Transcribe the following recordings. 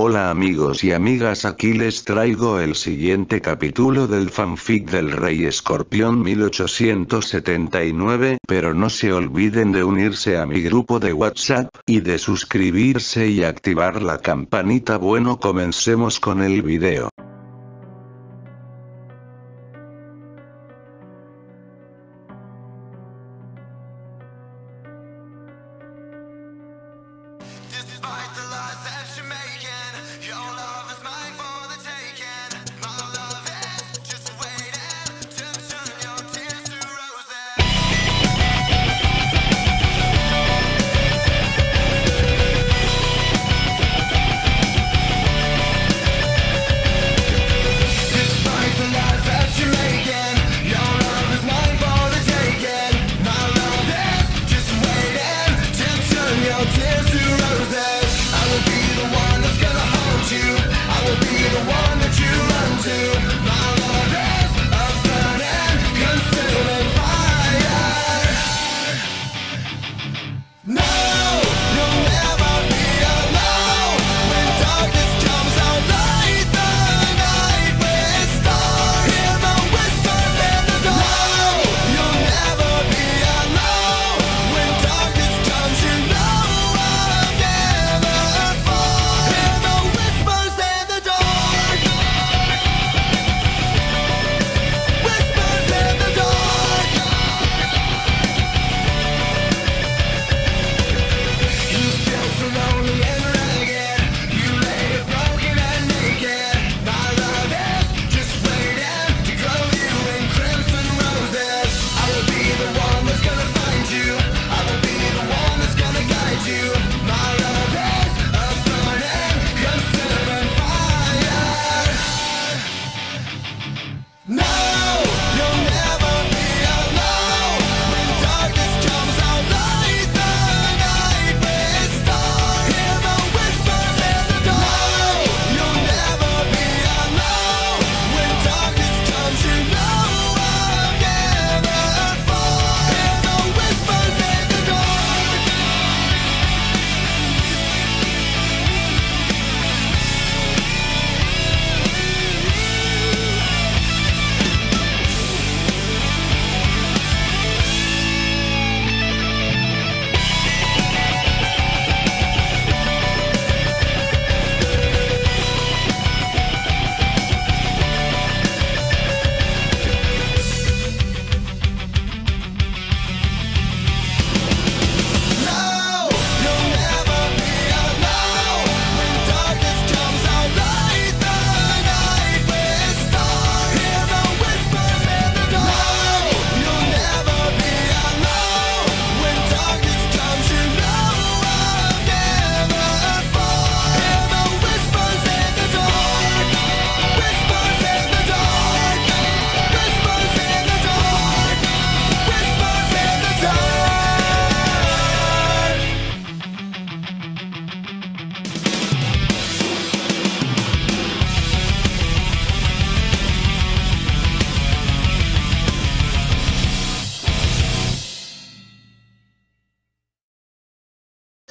Hola amigos y amigas aquí les traigo el siguiente capítulo del fanfic del Rey Escorpión 1879 pero no se olviden de unirse a mi grupo de WhatsApp y de suscribirse y activar la campanita bueno comencemos con el video.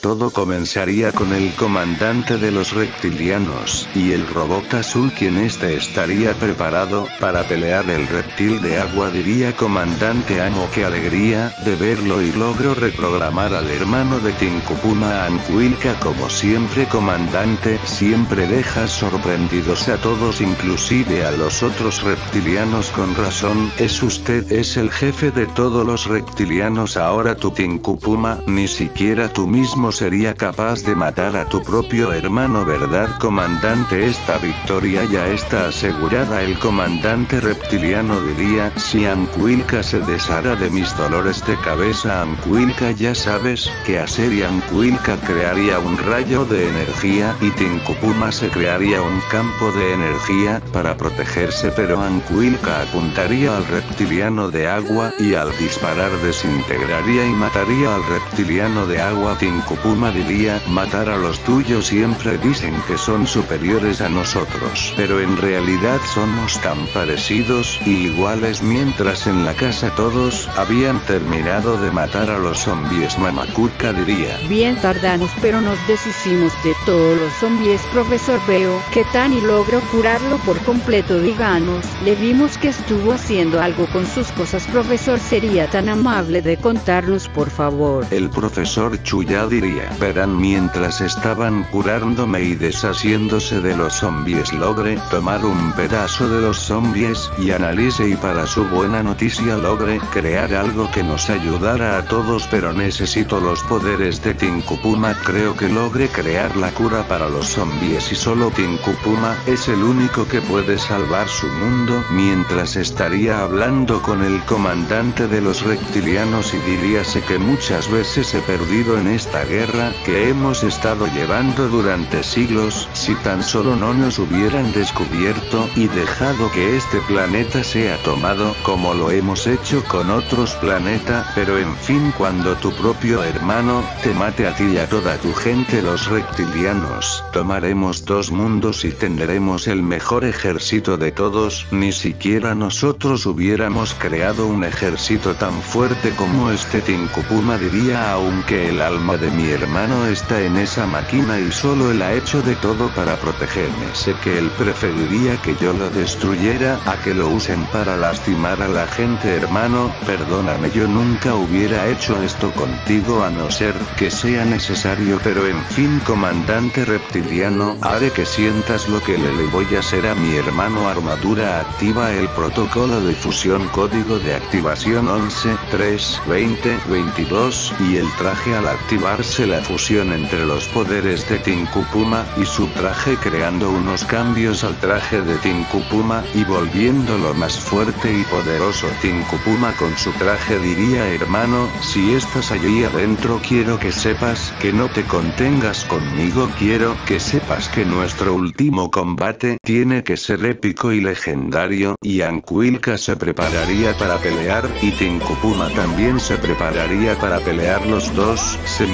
Todo comenzaría con el comandante de los reptilianos, y el robot azul quien este estaría preparado, para pelear el reptil de agua diría comandante amo qué alegría, de verlo y logro reprogramar al hermano de Tinkupuma Ankuilka como siempre comandante, siempre dejas sorprendidos a todos inclusive a los otros reptilianos. Con razón, es usted es el jefe de todos los reptilianos. Ahora tu Tinkupuma, ni siquiera tú mismo sería capaz de matar a tu propio hermano verdad comandante esta victoria ya está asegurada. El comandante reptiliano diría si Ankuilka se deshará de mis dolores de cabeza Ankuilka ya sabes que hacer y Ankuilka crearía un rayo de energía y Tinkupuma se crearía un campo de energía para protegerse pero Ankuilka apuntaría al reptiliano de agua y al disparar desintegraría y mataría al reptiliano de agua Tinkupuma Tincupuma diría, matar a los tuyos siempre dicen que son superiores a nosotros. Pero en realidad somos tan parecidos, y iguales mientras en la casa todos, habían terminado de matar a los zombies Mamakuka diría. Bien tardamos pero nos deshicimos de todos los zombies profesor veo que Tani logró curarlo por completo digamos, le vimos que estuvo haciendo algo con sus cosas profesor sería tan amable de contarnos por favor. El profesor Chuya diría, verán mientras estaban curándome y deshaciéndose de los zombies logré tomar un pedazo de los zombies y analice y para su buena noticia logré crear algo que nos ayudara a todos pero necesito los poderes de Tinkupuma creo que logré crear la cura para los zombies y solo Tinkupuma es el único que puede salvar su mundo. Mientras estaría hablando con el comandante de los reptilianos y diríase que muchas veces he perdido en esta guerra que hemos estado llevando durante siglos si tan solo no nos hubieran descubierto y dejado que este planeta sea tomado como lo hemos hecho con otros planetas pero en fin cuando tu propio hermano te mate a ti y a toda tu gente los reptilianos tomaremos dos mundos y tendremos el mejor ejército de todos ni siquiera nosotros hubiéramos creado un ejército tan fuerte como este Tinkupuma diría aunque el alma de mi hermano está en esa máquina y solo él ha hecho de todo para protegerme. Sé que él preferiría que yo lo destruyera a que lo usen para lastimar a la gente hermano. Perdóname yo nunca hubiera hecho esto contigo a no ser que sea necesario. Pero en fin comandante reptiliano haré que sientas lo que le, le voy a hacer a mi hermano. Armadura activa el protocolo de fusión código de activación 11 3 20 22 y el traje al activarse la fusión entre los poderes de Tinkupuma y su traje creando unos cambios al traje de Tinkupuma y volviéndolo más fuerte y poderoso. Tinkupuma con su traje diría hermano si estás allí adentro quiero que sepas que no te contengas conmigo. Quiero que sepas que nuestro último combate tiene que ser épico y legendario. Y Ankuilka se prepararía para pelear y Tinkupuma también se prepararía para pelear los dos. Se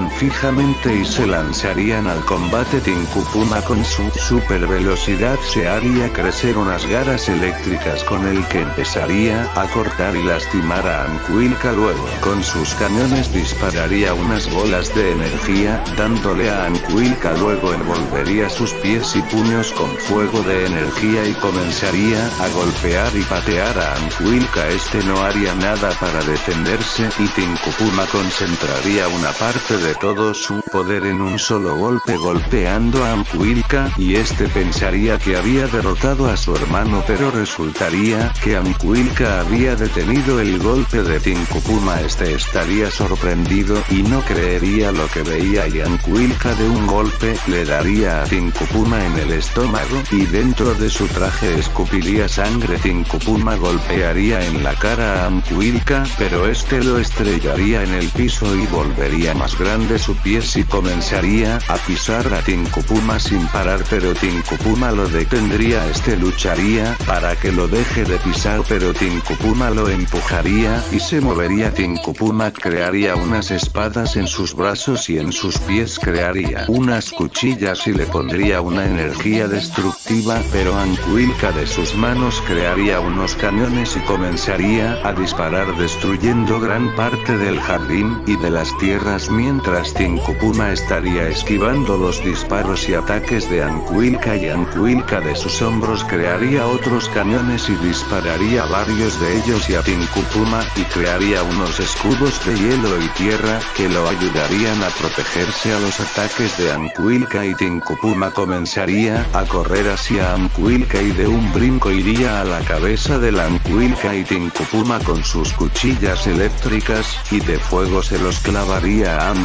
fijamente y se lanzarían al combate. Tinkupuma con su super velocidad se haría crecer unas garras eléctricas con el que empezaría a cortar y lastimar a Ankuilka luego. Con sus cañones dispararía unas bolas de energía dándole a Ankuilka luego envolvería sus pies y puños con fuego de energía y comenzaría a golpear y patear a Ankuilka este no haría nada para defenderse y Tinkupuma concentraría una parte de todo su poder en un solo golpe golpeando a Ankuilka y este pensaría que había derrotado a su hermano pero resultaría que Ankuilka había detenido el golpe de Tinkupuma. Este estaría sorprendido y no creería lo que veía y Ankuilka de un golpe le daría a Tinkupuma en el estómago y dentro de su traje escupiría sangre. Tinkupuma golpearía en la cara a Ankuilka pero este lo estrellaría en el piso y volvería más grande su pies y comenzaría a pisar a Tinkupuma sin parar pero Tinkupuma lo detendría este lucharía para que lo deje de pisar pero Tinkupuma lo empujaría y se movería. Tinkupuma crearía unas espadas en sus brazos y en sus pies crearía unas cuchillas y le pondría una energía destructiva pero Ankuilka de sus manos crearía unos cañones y comenzaría a disparar destruyendo gran parte del jardín y de las tierras mientras Tinkupuma estaría esquivando los disparos y ataques de Ankuilka y Ankuilka de sus hombros crearía otros cañones y dispararía varios de ellos y a Tinkupuma y crearía unos escudos de hielo y tierra que lo ayudarían a protegerse a los ataques de Ankuilka y Tinkupuma comenzaría a correr hacia Ankuilka y de un brinco iría a la cabeza de la Ankuilka y Tinkupuma con sus cuchillas eléctricas y de fuego se los clavaría a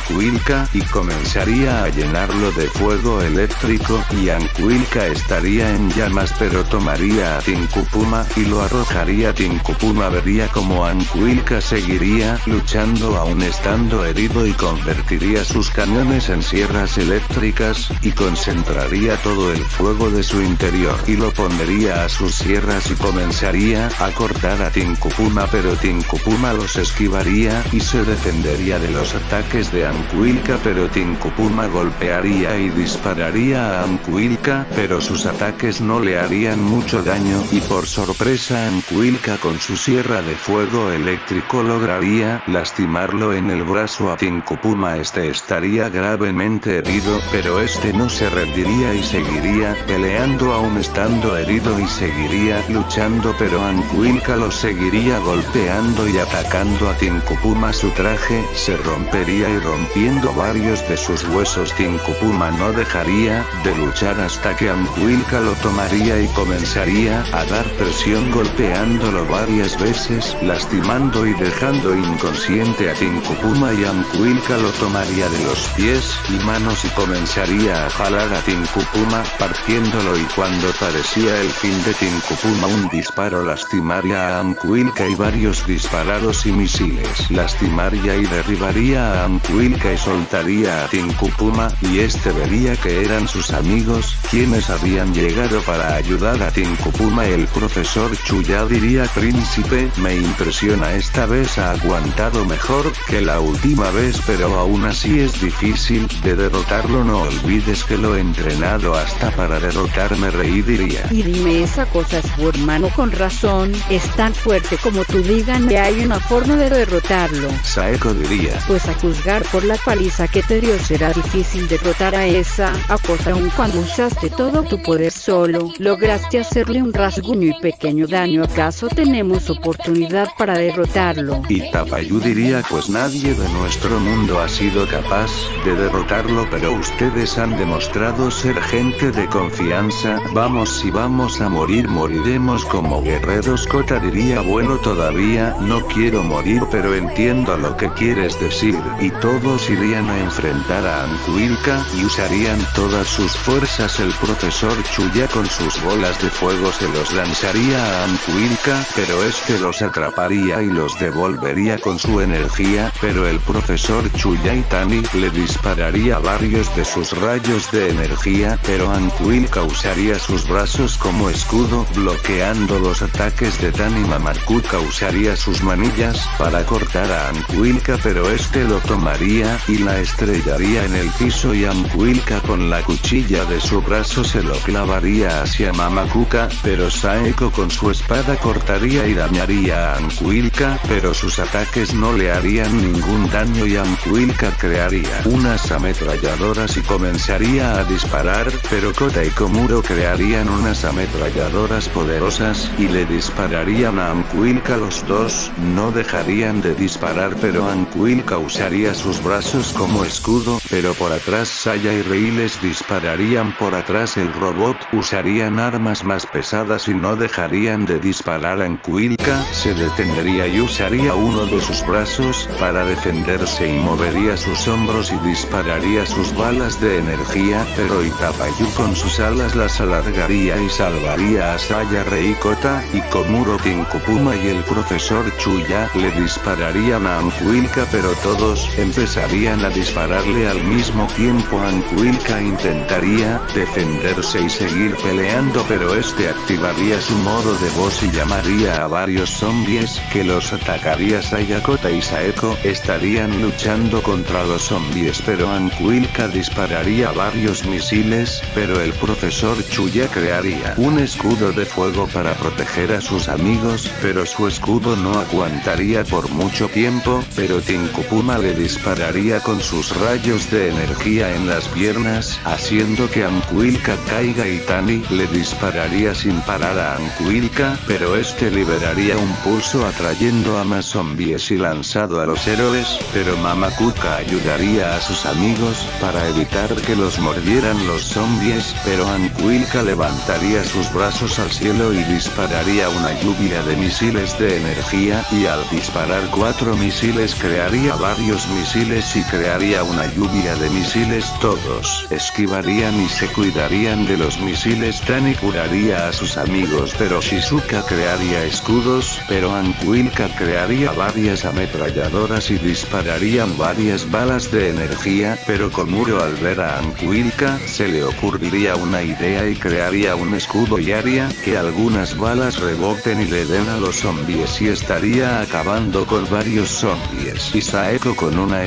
y comenzaría a llenarlo de fuego eléctrico y Ankuilka estaría en llamas pero tomaría a Tinkupuma y lo arrojaría. Tinkupuma vería como Ankuilka seguiría luchando aún estando herido y convertiría sus cañones en sierras eléctricas y concentraría todo el fuego de su interior y lo pondría a sus sierras y comenzaría a cortar a Tinkupuma pero Tinkupuma los esquivaría y se defendería de los ataques de Ankuilka pero Tinkupuma golpearía y dispararía a Ankuilka, pero sus ataques no le harían mucho daño, y por sorpresa Ankuilka con su sierra de fuego eléctrico lograría lastimarlo en el brazo a Tinkupuma este estaría gravemente herido, pero este no se rendiría y seguiría peleando aún estando herido y seguiría luchando pero Ankuilka lo seguiría golpeando y atacando a Tinkupuma su traje se rompería y rompiendo varios de sus huesos Tinkupuma no dejaría de luchar hasta que Ankuilka lo tomaría y comenzaría a dar presión golpeándolo varias veces lastimando y dejando inconsciente a Tinkupuma y Ankuilka lo tomaría de los pies y manos y comenzaría a jalar a Tinkupuma partiéndolo y cuando parecía el fin de Tinkupuma un disparo lastimaría a Ankuilka y varios disparados y misiles lastimaría y derribaría a Ankuilka y soltaría a Tinkupuma y este vería que eran sus amigos quienes habían llegado para ayudar a Tinkupuma el profesor Chuya diría príncipe me impresiona esta vez ha aguantado mejor que la última vez pero aún así es difícil de derrotarlo. No olvides que lo he entrenado hasta para derrotarme reí diría. Y dime esa cosa es tu hermano con razón, es tan fuerte como tú digan que hay una forma de derrotarlo. Saeko diría Pues a juzgar por la paliza que te dio será difícil derrotar a esa a cosa aun cuando usaste todo tu poder solo, lograste hacerle un rasguño y pequeño daño. Acaso tenemos oportunidad para derrotarlo. Y Tapayu diría pues nadie de nuestro mundo ha sido capaz de derrotarlo pero ustedes han demostrado ser gente de confianza, vamos si vamos a morir moriremos como guerreros. Kota diría bueno todavía no quiero morir pero entiendo lo que quieres decir y todos irían a enfrentar a Ankuilka y usarían todas sus fuerzas. El profesor Chuya con sus bolas de fuego se los lanzaría a Ankuilka pero este los atraparía y los devolvería con su energía pero el profesor Chuya y Tani le dispararía varios de sus rayos de energía pero Ankuilka usaría sus brazos como escudo bloqueando los ataques de Tani. Mamakuka usaría sus manillas para cortar a Ankuilka pero este lo tomaría y la estrellaría en el piso y Ankuilka con la cuchilla de su brazo se lo clavaría hacia Mamakuka pero Saeko con su espada cortaría y dañaría a Ankuilka pero sus ataques no le harían ningún daño y Ankuilka crearía unas ametralladoras y comenzaría a disparar pero Kota y Komuro crearían unas ametralladoras poderosas y le dispararían a Ankuilka los dos no dejarían de disparar pero Ankuilka usaría sus brazos como escudo pero por atrás Saya y Rei les dispararían por atrás. El robot usarían armas más pesadas y no dejarían de disparar a Ankuilka se detendría y usaría uno de sus brazos para defenderse y movería sus hombros y dispararía sus balas de energía pero Itapayu con sus alas las alargaría y salvaría a Saya Rei Kota y Komuro Kinkupuma y el profesor Chuya le dispararían a Ankuilka pero todos empezarían a dispararle al mismo tiempo Ankuilka intentaría defenderse y seguir peleando pero este activaría su modo de voz y llamaría a varios zombies que los atacaría. Sayakota y Saeko estarían luchando contra los zombies pero Ankuilka dispararía varios misiles pero el profesor Chuya crearía un escudo de fuego para proteger a sus amigos pero su escudo no aguantaría por mucho tiempo pero Tinkupuma le dispararía con sus rayos de energía en las piernas haciendo que Ankuilka caiga y Tani le dispararía sin parar a Ankuilka pero este liberaría un pulso atrayendo a más zombies y lanzado a los héroes pero Mamakuka ayudaría a sus amigos para evitar que los mordieran los zombies pero Ankuilka levantaría sus brazos al cielo y dispararía una lluvia de misiles de energía y al disparar cuatro misiles crearía varios misiles y crearía una lluvia de misiles todos esquivarían y se cuidarían de los misiles Tani curaría a sus amigos pero Shizuka crearía escudos pero Ankuilka crearía varias ametralladoras y dispararían varias balas de energía pero Komuro al ver a Ankuilka se le ocurriría una idea y crearía un escudo y haría que algunas balas reboten y le den a los zombies y estaría acabando con varios zombies. Y Saeko con una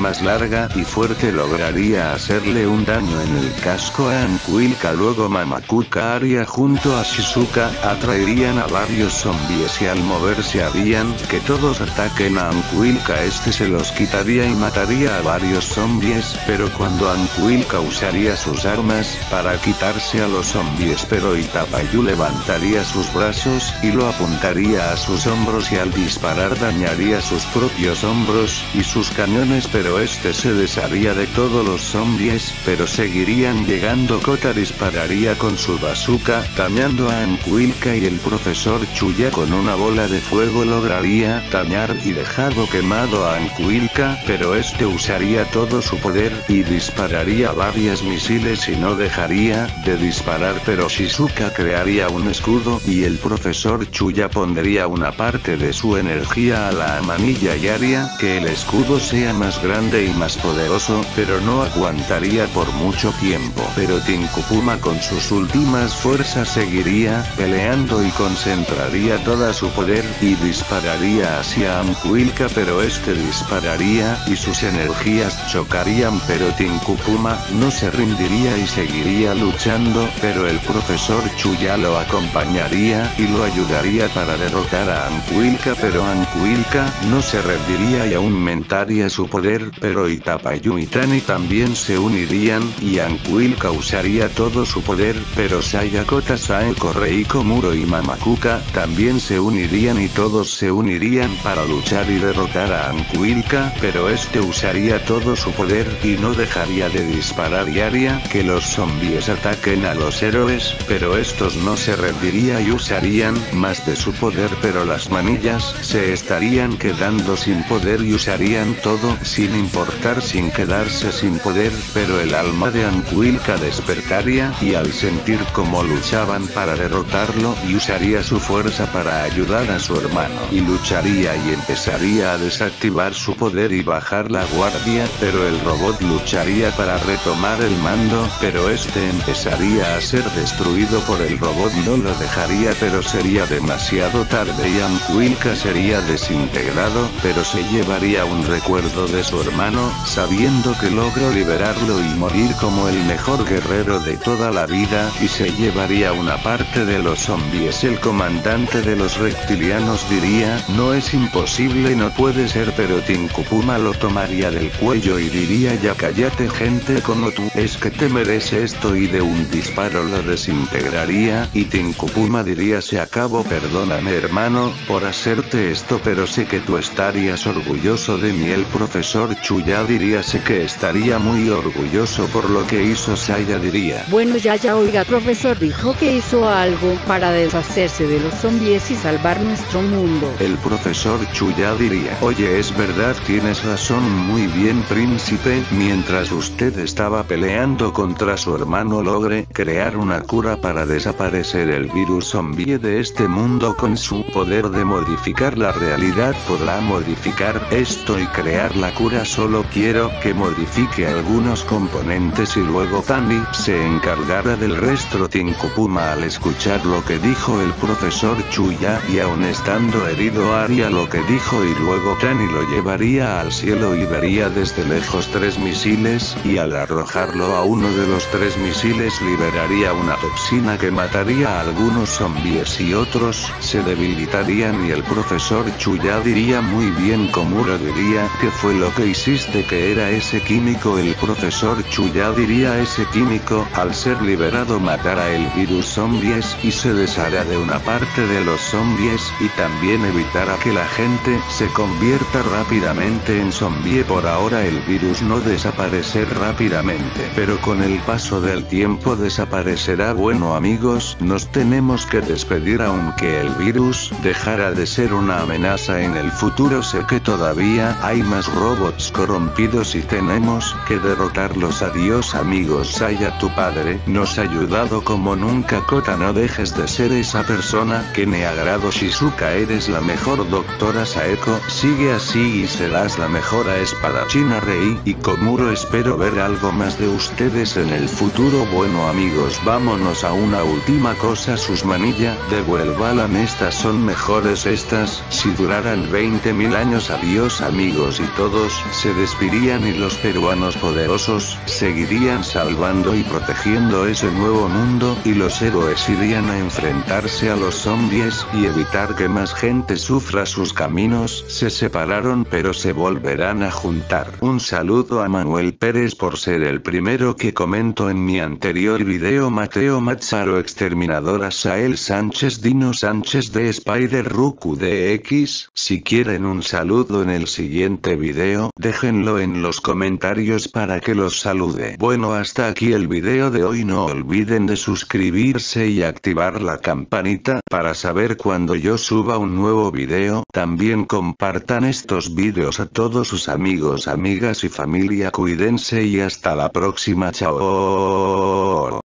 más larga larga y fuerte lograría hacerle un daño en el casco a Ankuilka luego Mamakuka Aria junto a Shizuka atraerían a varios zombies y al moverse harían que todos ataquen a Ankuilka este se los quitaría y mataría a varios zombies pero cuando Ankuilka usaría sus armas para quitarse a los zombies pero Itapayu levantaría sus brazos y lo apuntaría a sus hombros y al disparar dañaría sus propios hombros y sus cañones pero este se desharía de todos los zombies pero seguirían llegando. Kota dispararía con su bazooka dañando a Ankuilka y el profesor Chuya con una bola de fuego lograría dañar y dejarlo quemado a Ankuilka pero este usaría todo su poder y dispararía varias misiles y no dejaría de disparar. Pero Shizuka crearía un escudo y el profesor Chuya pondría una parte de su energía a la manilla y haría que el escudo sea más grande y más poderoso pero no aguantaría por mucho tiempo. Pero Tinkupuma con sus últimas fuerzas seguiría peleando y concentraría toda su poder y dispararía hacia Amkuilka pero este dispararía y sus energías chocarían pero Tinkupuma no se rendiría y seguiría luchando pero el profesor Chuya lo acompañaría y lo ayudaría para derrotar a Ankuilka pero Ankuilka no se rendiría y aumentaría su poder pero Itapayu y Tani también se unirían y Ankuilka usaría todo su poder pero Sayakota Saeko Reiko Muro y Mamakuka también se unirían y todos se unirían para luchar y derrotar a Ankuilka pero este usaría todo su poder y no dejaría de disparar y haría que los zombies ataquen a los héroes pero estos no se rendiría y usarían más de su poder pero las manillas se estarían quedando sin poder y usarían todo sin importar sin quedarse sin poder pero el alma de Ankuilka despertaría y al sentir cómo luchaban para derrotarlo y usaría su fuerza para ayudar a su hermano y lucharía y empezaría a desactivar su poder y bajar la guardia pero el robot lucharía para retomar el mando pero este empezaría a ser destruido por el robot no lo dejaría pero sería demasiado tarde y Ankuilka sería desintegrado pero se llevaría un recuerdo de su hermano sabiendo que logró liberarlo y morir como el mejor guerrero de toda la vida y se llevaría una parte de los zombies. El comandante de los reptilianos diría no es imposible no puede ser pero Tinkupuma lo tomaría del cuello y diría ya cállate gente como tú es que te merece esto y de un disparo lo desintegraría y Tinkupuma diría se acabó perdóname hermano por hacerte esto pero sé que tú estarías orgulloso de mí el profesor Chuya diría sé que estaría muy orgulloso por lo que hizo Saya diría Bueno ya ya oiga profesor dijo que hizo algo para deshacerse de los zombies y salvar nuestro mundo. El profesor Chuya diría, oye es verdad tienes razón muy bien príncipe, mientras usted estaba peleando contra su hermano logre crear una cura para desaparecer el virus zombie de este mundo con su poder de modificar la realidad podrá modificar esto y crear la cura solo quiero que modifique algunos componentes y luego Tani se encargará del resto. Tinkupuma al escuchar lo que dijo el profesor Chuya y aun estando herido haría lo que dijo y luego Tani lo llevaría al cielo y vería desde lejos tres misiles y al arrojarlo a uno de los tres misiles liberaría una toxina que mataría a algunos zombies y otros se debilitarían y el profesor Chuya diría muy bien Komuro diría que fue lo que hiciste que era ese químico el profesor Chuya diría ese químico al ser liberado matará el virus zombies y se deshará de una parte de los zombies y también evitará que la gente se convierta rápidamente en zombie. Por ahora el virus no desaparecer rápidamente pero con el paso del tiempo desaparecerá. Bueno amigos nos tenemos que despedir aunque el virus dejara de ser una amenaza en el futuro. Sé que todavía hay más robots corrompidos y tenemos que derrotarlos. Adiós amigos. Saya tu padre. Nos ha ayudado como nunca. Kota no dejes de ser esa persona que me agrado Shizuka eres la mejor doctora Saeko. Sigue así y serás la mejor espadachina Rei. Y Komuro espero ver algo más de ustedes en el futuro. Bueno amigos vámonos a una última cosa. Sus manilla devuelvan estas son mejores estas. Si duraran 20.000 años adiós amigos y todos se despiden virían y los peruanos poderosos seguirían salvando y protegiendo ese nuevo mundo y los héroes irían a enfrentarse a los zombies y evitar que más gente sufra sus caminos. Se separaron pero se volverán a juntar. Un saludo a Manuel Pérez por ser el primero que comento en mi anterior video Mateo Mazzaro Exterminador Asael Sánchez Dino Sánchez de Spider Ruku DX. Si quieren un saludo en el siguiente video, déjenlo en los comentarios para que los salude. Bueno hasta aquí el video de hoy no olviden de suscribirse y activar la campanita para saber cuando yo suba un nuevo video. También compartan estos videos a todos sus amigos, amigas y familia. Cuídense y hasta la próxima. Chao.